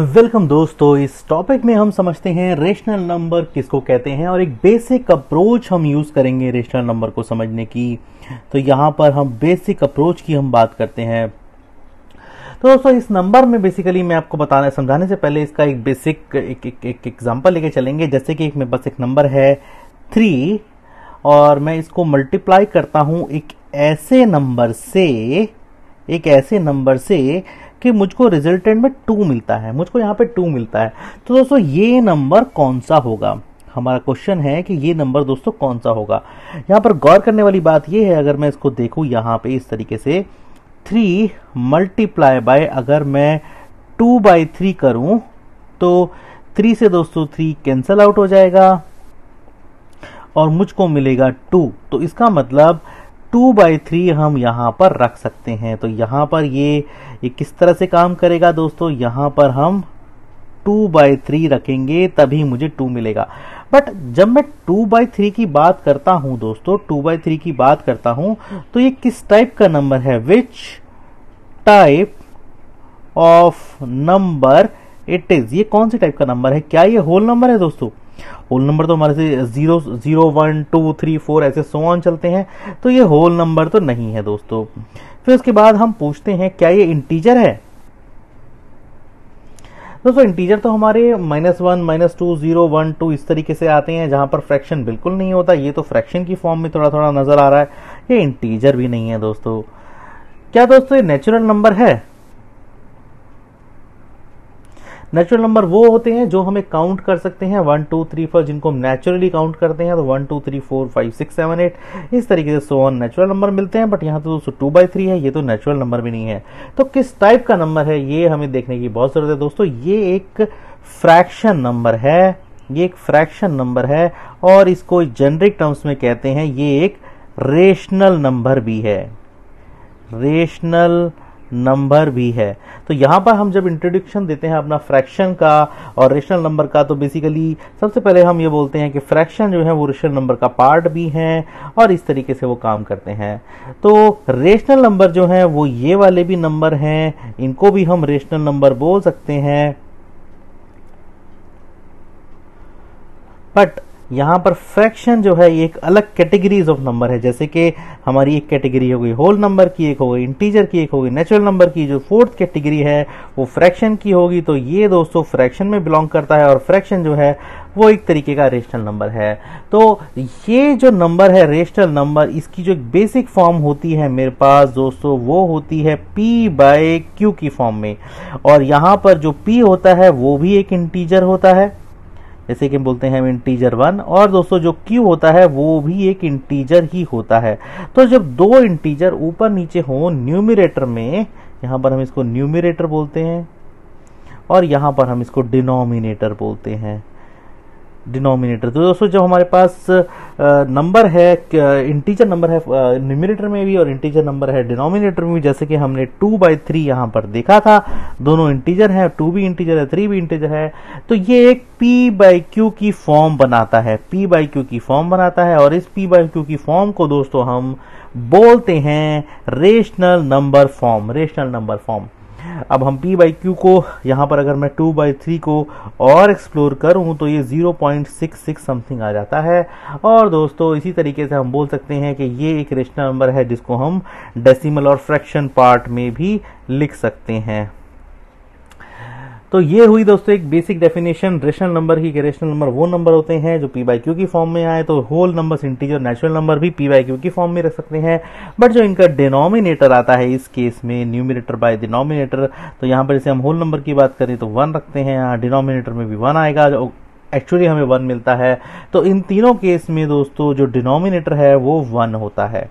Welcome दोस्तों इस topic में हम समझते हैं रेशनल नंबर किसको कहते हैं और एक बेसिक अप्रोच हम यूज़ करेंगे रेशनल नंबर को समझने की। तो यहाँ पर हम बेसिक अप्रोच की हम बात करते हैं। तो दोस्तों इस नंबर में बेसिकली मैं आपको बताने समझाने से पहले इसका एक बेसिक एक एक, एग्जांपल लेके चलेंगे। जैसे कि एक मेरे पास एक नंबर है थ्री और मैं इसको मल्टीप्लाई करता हूँ एक ऐसे नंबर से एक ऐसे नंबर से कि मुझको रिजल्टेंट में टू मिलता है, मुझको यहाँ पे टू मिलता है। तो दोस्तों, ये नंबर कौन सा होगा? हमारा क्वेश्चन है कि ये नंबर दोस्तों कौन सा होगा? यहाँ पर गौर करने वाली बात ये है, अगर मैं इसको देखूँ यहाँ पे इस तरीके से थ्री मल्टीप्लाई बाय अगर मैं टू बाई थ्री करूँ तो थ्री से दोस्तों थ्री कैंसल आउट हो जाएगा और मुझको मिलेगा टू तो इसका मतलब टू बाई थ्री हम यहाँ पर रख सकते हैं। तो यहाँ पर ये ये किस तरह से काम करेगा दोस्तों? यहाँ पर हम टू बाई थ्री रखेंगे, तभी मुझे टू मिलेगा। बट जब मैं टू बाई थ्री की बात करता हूँ दोस्तों, टू बाई थ्री की बात करता हूँ तो ये किस टाइप का नंबर है? Which type of number it is ये कौन सी टाइप का नंबर है? क्या ये होल नंबर है दोस्तों? होल नंबर तो हमारे से zero zero, one, two, three, four, ऐसे सो ऑन चलते हैं। तो ये होल नंबर तो नहीं है दोस्तों। फिर उसके बाद हम पूछते हैं, क्या ये इंटीजर है? दोस्तों इंटीजर तो हमारे minus one minus two zero one two इस तरीके से आते हैं, जहाँ पर फ्रैक्शन बिल्कुल नहीं होता। ये तो फ्रैक्शन की फॉर्म में थोड़ा थोड़ा नज़र आ रहा है। ये इंटीजर भी नहीं है दोस्तों। क्या दोस्तों, ये नेचुरल नंबर है? नेचुरल नंबर वो होते हैं जो हमें काउंट कर सकते हैं वन टू थ्री फोर जिनको हम नेचुरली काउंट करते हैं तो one two three four five six seven eight इस तरीके से सो वन नेचुरल नंबर मिलते हैं बट यहाँ तो दोस्तों टू बाई थ्री है, ये तो नेचुरल नंबर भी नहीं है। तो किस टाइप का नंबर है, ये हमें देखने की बहुत ज़रूरत है दोस्तों। ये एक फ्रैक्शन नंबर है, ये एक फ्रैक्शन नंबर है, और इसको जेनरिक टर्म्स में कहते हैं, ये एक रेशनल नंबर भी है। रेशनल नंबर भी है। तो यहाँ पर हम जब इंट्रोडक्शन देते हैं अपना फ्रैक्शन का और रेशनल नंबर का तो बेसिकली सबसे पहले हम ये बोलते हैं कि फ्रैक्शन जो है वो रेशनल नंबर का पार्ट भी है और इस तरीके से वो काम करते हैं। तो रेशनल नंबर जो है वो ये वाले भी नंबर हैं, इनको भी हम रेशनल नंबर बोल सकते हैं। बट यहाँ पर फ्रैक्शन जो है, ये एक अलग कैटेगरीज ऑफ़ नंबर है। जैसे कि हमारी एक कैटेगरी हो गई होल नंबर की, एक हो गई इंटीजर की, एक हो गई नेचुरल नंबर की, जो फोर्थ कैटेगरी है, वो फ्रैक्शन की होगी। तो ये दोस्तों फ्रैक्शन में बिलोंग करता है और फ्रैक्शन जो है, वो एक तरीके का रेशनल नंबर है। तो ये जो नंबर है रेशनल नंबर इसकी जो बेसिक फॉर्म होती है मेरे पास दोस्तों, वो होती है p बाय क्यू की फॉर्म में। और यहाँ पर जो p होता है, वो भी एक इंटीजर होता है। जैसे कि बोलते हैं इंटीजर वन और दोस्तों जो क्यू होता है, वो भी एक इंटीजर ही होता है। तो जब दो इंटीजर ऊपर नीचे हो न्यूमिरेटर में, यहाँ पर हम इसको न्यूमिरेटर बोलते हैं, और यहाँ पर हम इसको डिनोमिनेटर बोलते हैं। डिनोमिनेटर। तो दोस्तों, जब हमारे पास नंबर है इंटीजर नंबर है न्यूमिनेटर में भी और इंटीजर नंबर है डिनोमिनेटर में भी, जैसे कि हमने टू बाई थ्री यहाँ पर देखा था। दोनों इंटीजर है टू भी इंटीजर है थ्री भी इंटीजर है। तो ये एक पी बाई क्यू की फॉर्म बनाता है। पी बाई क्यू की फॉर्म बनाता है और इस पी बाई क्यू की फॉर्म को दोस्तों हम बोलते हैं rational number form rational number form अब हम पी बाई क्यू को, यहाँ पर अगर मैं टू बाई थ्री को और एक्सप्लोर करूँ तो ये 0.66 समथिंग आ जाता है। और दोस्तों, इसी तरीके से हम बोल सकते हैं कि ये एक रेशनल नंबर है, जिसको हम डेसिमल और फ्रैक्शन पार्ट में भी लिख सकते हैं। तो ये हुई दोस्तों एक बेसिक डेफिनेशन रेशनल नंबर की रेशनल नंबर वो नंबर होते हैं जो पी बाई क्यू की फॉर्म में आए तो whole number integer natural number भी पी बाई क्यू की फॉर्म में रख सकते हैं। बट जो इनका डिनोमिनेटर आता है, इस केस में न्यूमिनेटर बाय डिनोमिनेटर तो यहाँ पर जैसे हम होल नंबर की बात करें तो वन रखते हैं, यहाँ डिनोमिनेटर में भी वन आएगा एक्चुअली हमें वन मिलता है। तो इन तीनों केस में दोस्तों जो डिनोमिनेटर है, वो वन होता है।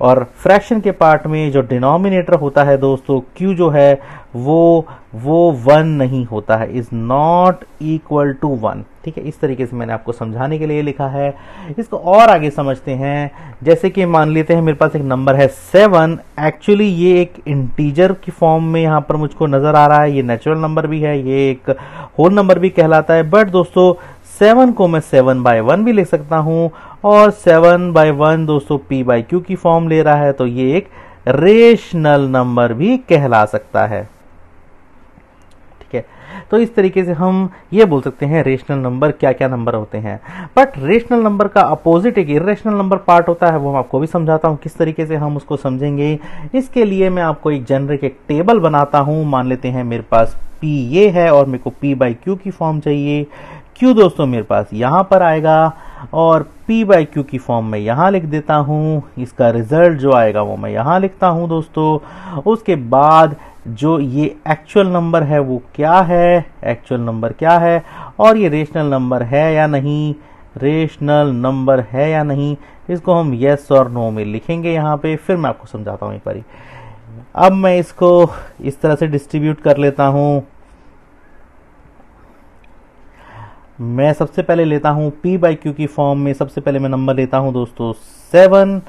और फ्रैक्शन के पार्ट में जो डिनोमिनेटर होता है दोस्तों क्यू जो है, वो वो वन नहीं होता है is not equal to one ठीक है, इस तरीके से मैंने आपको समझाने के लिए लिखा है। इसको और आगे समझते हैं। जैसे कि मान लेते हैं, मेरे पास एक नंबर है सेवन एक्चुअली ये एक इंटीजर की फॉर्म में यहाँ पर मुझको नज़र आ रहा है। ये नेचुरल नंबर भी है, ये एक होल नंबर भी कहलाता है। बट दोस्तों सेवन को मैं सेवन बाय वन भी लिख सकता हूँ। और सेवन बाई वन दोस्तों पी बाई क्यू की फॉर्म ले रहा है तो ये एक रेशनल नंबर भी कहला सकता है। ठीक है? तो इस तरीके से हम ये बोल सकते हैं रेशनल नंबर क्या क्या नंबर होते हैं। बट रेशनल नंबर का अपोजिट एक इरेशनल नंबर पार्ट होता है, वो मैं आपको भी समझाता हूँ किस तरीके से हम उसको समझेंगे। इसके लिए मैं आपको एक जनरिक एक टेबल बनाता हूँ। मान लेते हैं मेरे पास पी ये है और मेरे को पी बाई क्यू की फॉर्म चाहिए। क्यू दोस्तों मेरे पास यहाँ पर आएगा और P बाई क्यू की फॉर्म में यहाँ लिख देता हूँ। इसका रिज़ल्ट जो आएगा वो मैं यहाँ लिखता हूँ दोस्तों। उसके बाद जो ये एक्चुअल नंबर है वो क्या है? एक्चुअल नंबर क्या है? और ये रेशनल नंबर है या नहीं? रेशनल नंबर है या नहीं? इसको हम यस और नो में लिखेंगे यहाँ पे। फिर मैं आपको समझाता हूँ एक बारी। अब मैं इसको इस तरह से डिस्ट्रीब्यूट कर लेता हूँ। मैं सबसे पहले लेता हूँ पी बाई क्यू की फॉर्म में, सबसे पहले मैं नंबर लेता हूँ दोस्तों सेवन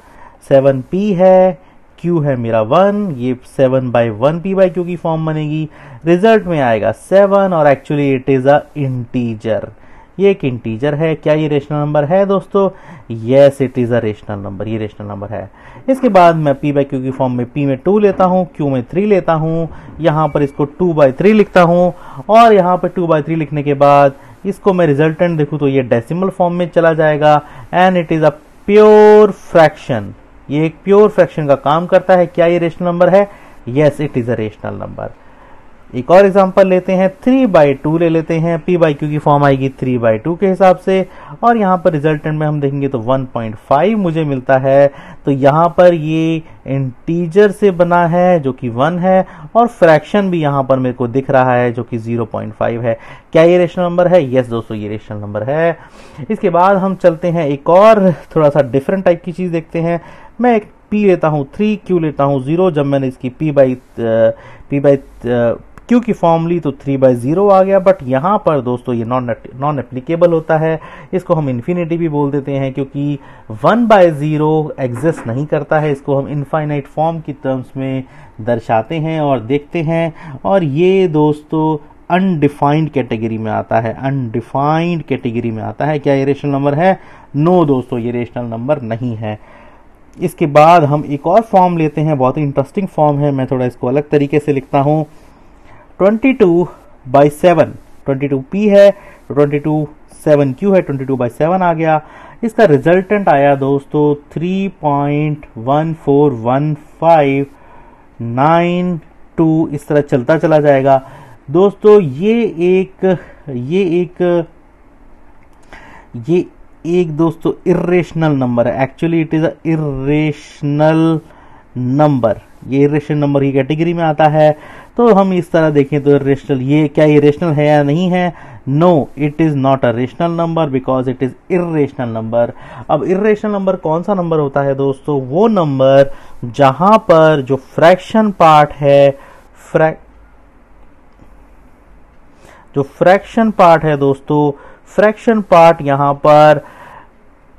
सेवन पी है क्यू है मेरा वन ये seven by one P by Q की फॉर्म बनेगी। रिज़ल्ट में आएगा सेवन और actually it is a integer ये एक इंटीजर है, क्या ये रेशनल नंबर है दोस्तों? Yes it is a rational number ये रेशनल नंबर है। इसके बाद मैं पी बाई क्यू की फॉर्म में पी में टू लेता हूँ क्यू में थ्री लेता हूँ, यहाँ पर इसको टू बाई थ्री लिखता हूँ, और यहाँ पर टू बाई थ्री लिखने के बाद इसको मैं रिजल्टेंट देखूँ तो ये डेसिमल फॉर्म में चला जाएगा and it is a pure fraction ये एक प्योर फ्रैक्शन का काम करता है, क्या ये रेशनल नंबर है? Yes it is a rational number एक और एग्जांपल लेते हैं थ्री बाई टू ले लेते हैं। पी बाई क्यू की फॉर्म आएगी थ्री बाई टू के हिसाब से। और यहाँ पर रिजल्टेंट में हम देखेंगे तो वन पॉइंट फाइव मुझे मिलता है। तो यहाँ पर ये इंटीजर से बना है, जो कि वन है। और फ्रैक्शन भी यहाँ पर मेरे को दिख रहा है, जो कि ज़ीरो पॉइंट फाइव है। क्या ये रेशनल नंबर है? यस दोस्तों, ये रेशनल नंबर है। इसके बाद हम चलते हैं एक और थोड़ा सा डिफरेंट टाइप की चीज़ देखते हैं। मैं एक पी लेता हूँ थ्री क्यू लेता हूँ ज़ीरो जब मैंने इसकी P by P by Q की फॉर्म ली तो थ्री बाई ज़ीरो आ गया बट यहाँ पर दोस्तों ये नॉन नॉन एप्लीकेबल होता है। इसको हम इन्फिनिटी भी बोल देते हैं क्योंकि वन बाय ज़ीरो एग्जिस्ट नहीं करता है। इसको हम इनफाइनाइट फॉर्म की टर्म्स में दर्शाते हैं और देखते हैं। और ये दोस्तों अनडिफाइंड कैटेगरी में आता है। अनडिफाइंड कैटेगरी में आता है। क्या ये रेशनल नंबर है? नो no, दोस्तों ये रेशनल नंबर नहीं है। इसके बाद हम एक और फॉर्म लेते हैं। बहुत ही इंटरेस्टिंग फॉर्म है। मैं थोड़ा इसको अलग तरीके से लिखता हूँ। 22 by seven. Twenty two P है ट्वेंटी टू सेवन क्यू है, ट्वेंटी टू बाई सेवन आ गया। इसका रिजल्टेंट आया दोस्तों three point one four one five nine two इस तरह चलता चला जाएगा। दोस्तों ये एक ये एक ये एक दोस्तों इरेशनल नंबर है। Actually it is a irrational number ये इरेशनल नंबर की कैटेगरी में आता है तो हम इस तरह देखें तो रेशनल ये क्या ये रेशनल है या नहीं है? No it is not a rational number because it is irrational number अब इरेशनल नंबर कौन सा नंबर होता है दोस्तों? वो नंबर जहाँ पर जो फ्रैक्शन पार्ट है फ्रैक जो फ्रैक्शन पार्ट है दोस्तों फ्रैक्शन पार्ट यहाँ पर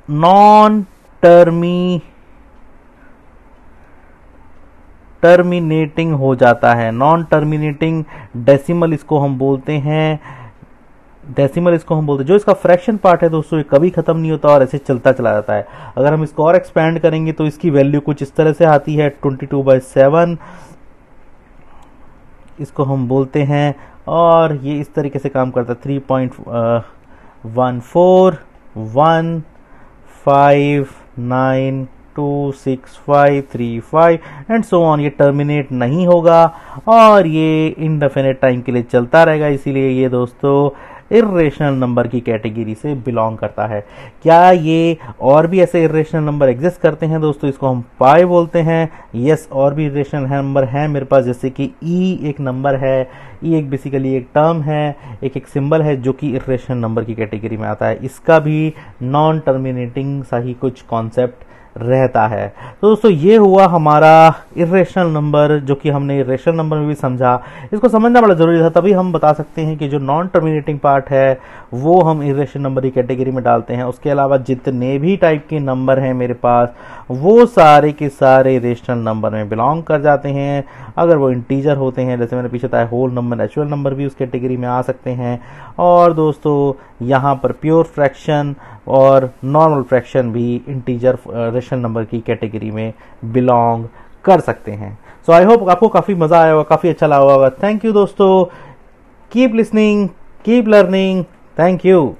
नॉन टर्मी टर्मिनेटिंग हो जाता है। नॉन टर्मिनेटिंग डेसिमल इसको हम बोलते हैं। डेसिमल इसको हम बोलते हैं। जो इसका फ्रैक्शन पार्ट है दोस्तों, ये कभी खत्म नहीं होता और ऐसे चलता चला जाता है। अगर हम इसको और एक्सपैंड करेंगे तो इसकी वैल्यू कुछ इस तरह से आती है ट्वेंटी टू बाई सेवन इसको हम बोलते हैं और ये इस तरीके से काम करता है। Three point one four one five nine two six five three five and so on ये टर्मिनेट नहीं होगा और ये इनडेफिनेट टाइम के लिए चलता रहेगा, इसीलिए ये दोस्तों इरेशनल नंबर की कैटेगरी से बिलोंग करता है। क्या ये और भी ऐसे इरेशनल नंबर एग्जिस्ट करते हैं दोस्तों? इसको हम पाई बोलते हैं। यस और भी इरेशनल नंबर है मेरे पास, जैसे कि ई e एक नंबर है। ई e एक बेसिकली एक टर्म है, एक एक सिंबल है जो कि इरेशनल नंबर की कैटेगरी में आता है। इसका भी नॉन टर्मिनेटिंग सा ही कुछ कॉन्सेप्ट रहता है। तो दोस्तों, ये हुआ हमारा इरेशनल नंबर जो कि हमने इरेशनल नंबर में भी समझा। इसको समझना बड़ा ज़रूरी था, तभी हम बता सकते हैं कि जो नॉन टर्मिनेटिंग पार्ट है, वो हम इरेशनल नंबर की कैटेगरी में डालते हैं। उसके अलावा जितने भी टाइप के नंबर हैं मेरे पास, वो सारे के सारे इरेशनल नंबर में बिलोंग कर जाते हैं। अगर वो इंटीजर होते हैं, जैसे मैंने पीछे बताया होल नंबर नेचुरल नंबर भी उस कैटेगरी में आ सकते हैं। और दोस्तों, यहाँ पर प्योर फ्रैक्शन और नॉर्मल फ्रैक्शन भी इंटीजर रेशन नंबर की कैटेगरी में बिलोंग कर सकते हैं। सो आई होप आपको काफ़ी मज़ा आया होगा, काफ़ी अच्छा लगा होगा। थैंक यू दोस्तों। Keep listening keep learning thank you